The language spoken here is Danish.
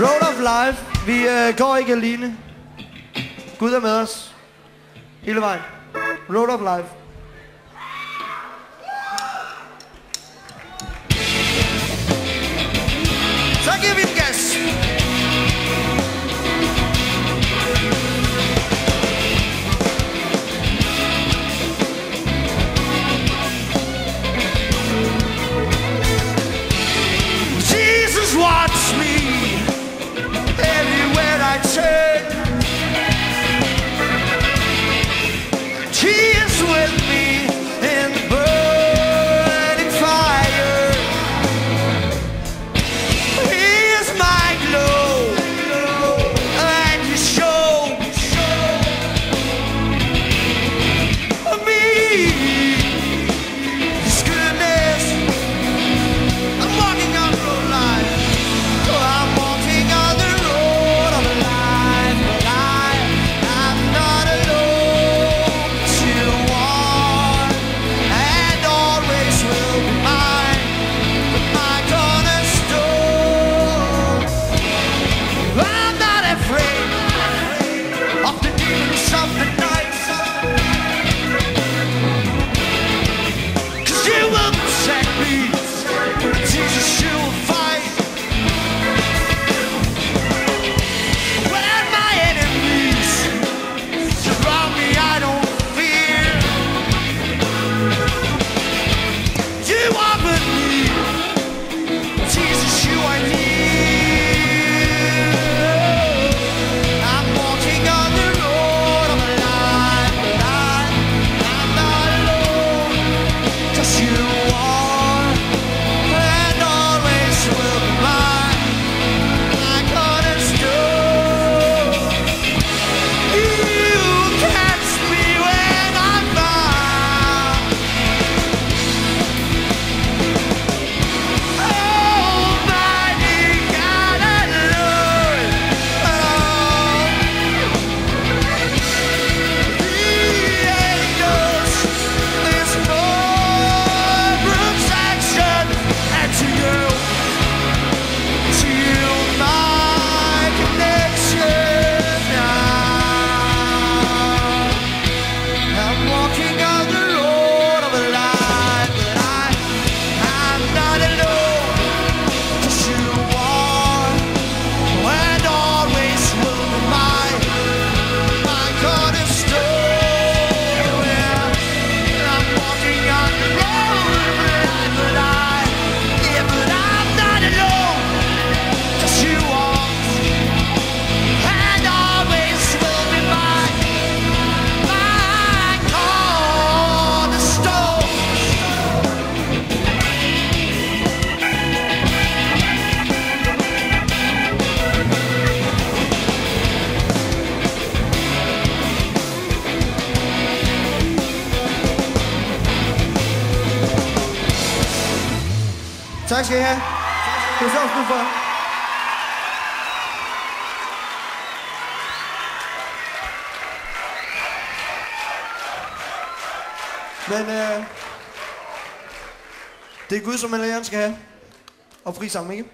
Road of Life. Vi øh, går ikke alene. Gud er med os. Hele vejen. Road of Life. Tak skal I have. Det er sjovt for. Men øh, det er Gud, som alle skal have. Og fri sammen, ikke?